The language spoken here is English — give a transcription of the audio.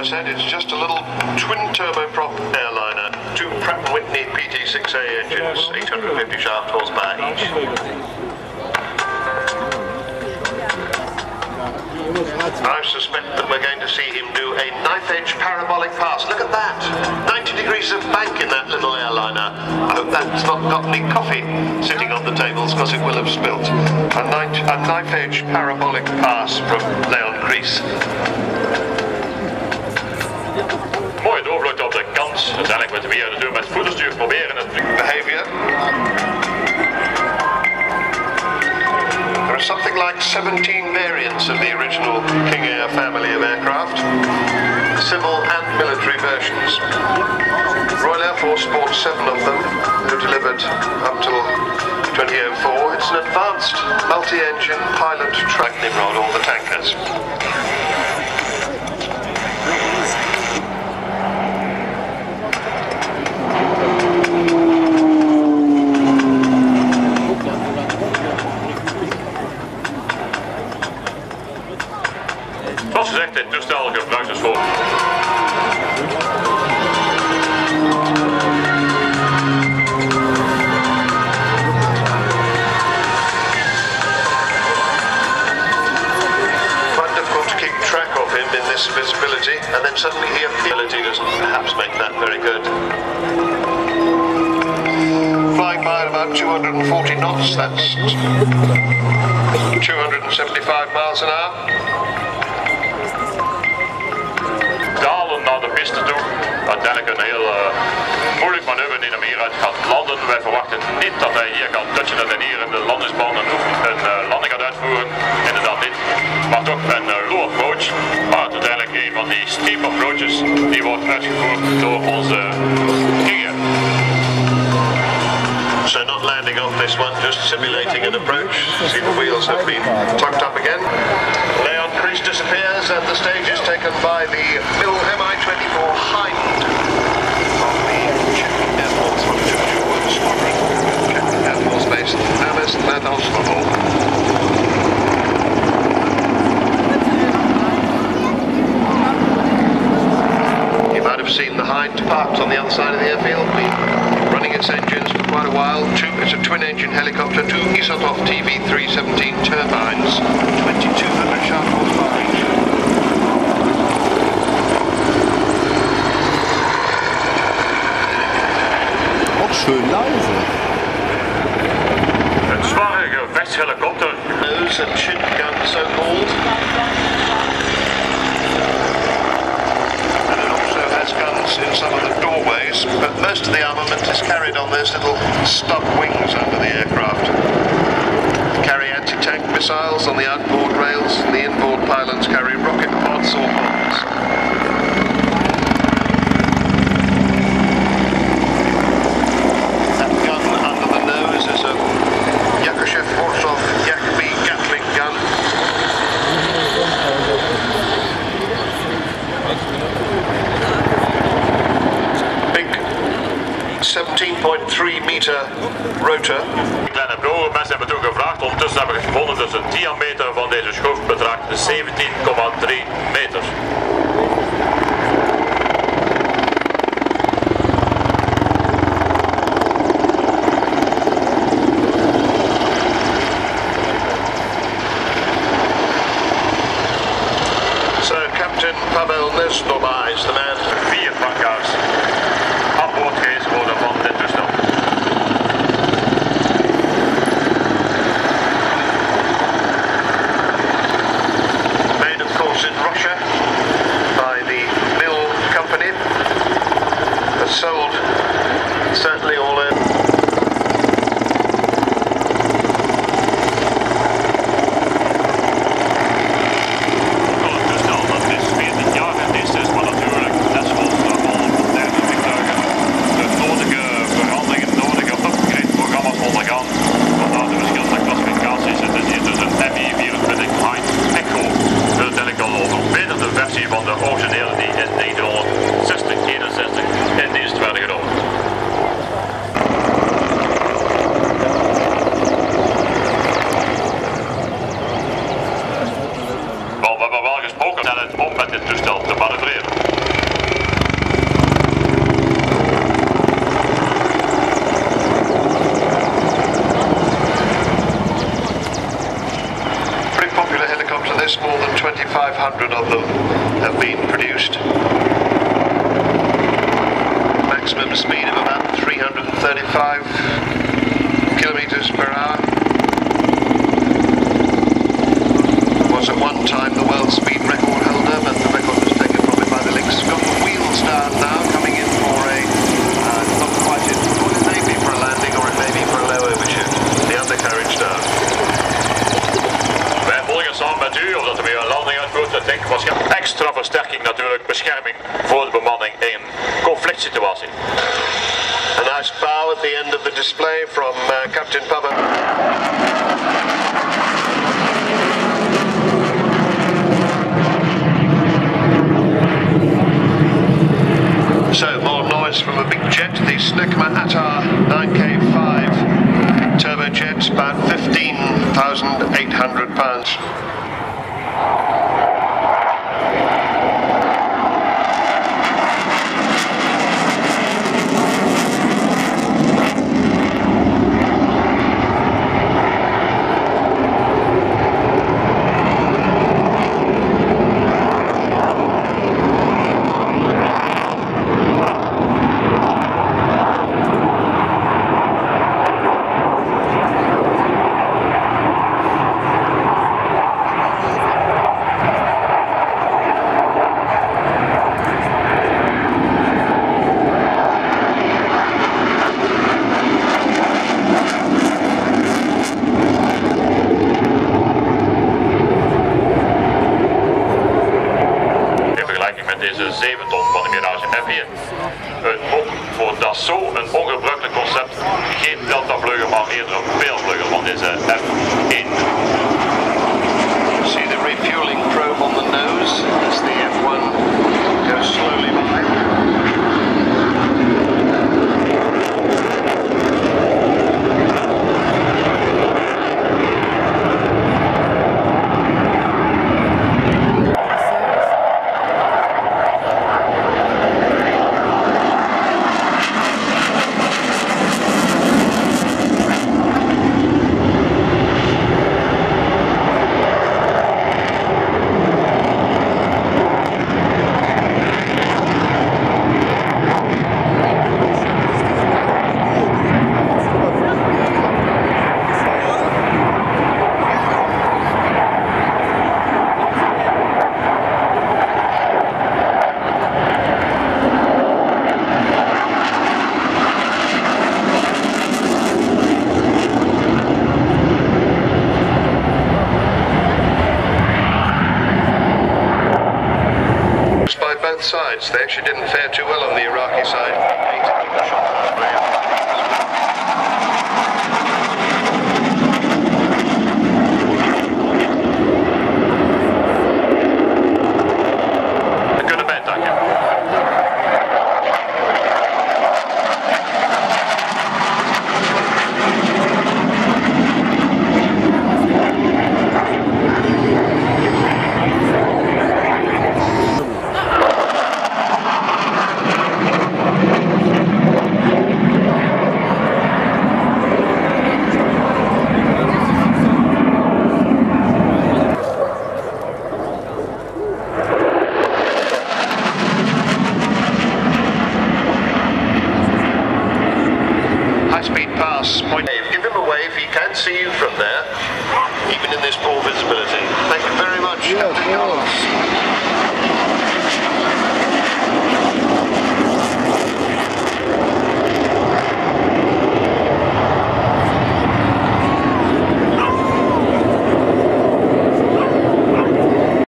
I said, it's just a little twin turboprop airliner. Two Pratt & Whitney PT6A engines, 850 shaft horsepower each. I suspect that we're going to see him do a knife-edge parabolic pass. Look at that! 90 degrees of bank in that little airliner. I hope that's not got any coffee sitting on the tables because it will have spilt. A, knife-edge parabolic pass from Leon Kreis. Multi-engine pilot track Nimrod, all the tankers. Zoals gezegd, dit toestel gebruikt voor. This visibility, and then suddenly he ability doesn't perhaps make that very good. Flying by about 240 knots, that's 275 miles an hour. dalen naar de piste toe. Uiteindelijk een heel uh, moeilijk manoeuvre in hem hieruit gaat landen. Wij verwachten niet dat hij hier kan touchen, dat hier in de landingsbaan een, een uh, landing gaat uitvoeren. Inderdaad niet. Maar toch een uh, een van die wordt uitgevoerd door onze Giga. So not landing on this one, just simulating an approach. See the wheels have been tucked up again. Leon Kreis disappears and the stage is taken by the Mil Mi-24 Hind of the Czech Air Force 122 Squadron, Czech Air Force Base, Alice Hospital. You might have seen the Hind parked on the other side of the airfield, been running its engines for quite a while. Two, it's a twin-engine helicopter, two Isotov TV-317 turbines, 2200 shaft horsepower each. Auch schön leise. Een zware gevechtshelikopter. Nose and chin gun, so-called. And it also has guns in some of the doorways, but most of the armament is carried on those little stub wings under the aircraft. Carry anti-tank missiles on the outboard rails, and the inboard pylons 17.3 meter rotor. Kleine broer, mensen hebben toen gevraagd. Ondertussen hebben we gevonden dus een diameter van deze schroef bedraagt 17,3 meter. Maximum speed of about 335 kilometers per hour. Was at one time the world speed record holder, but the record was taken from him by the Lynx. Got the wheels down now, coming in for a uh, not quite in. Well, it may be for a landing or it may be for a low overshoot. The undercarriage down. Wij volgen samen met u, omdat er weer een landing uitvoert. Ik denk waarschijnlijk extra versterking natuurlijk, bescherming vleugel, maar fare too well on the Iraqi side. in this poor visibility. Thank you very much, yeah, Captain Carlos.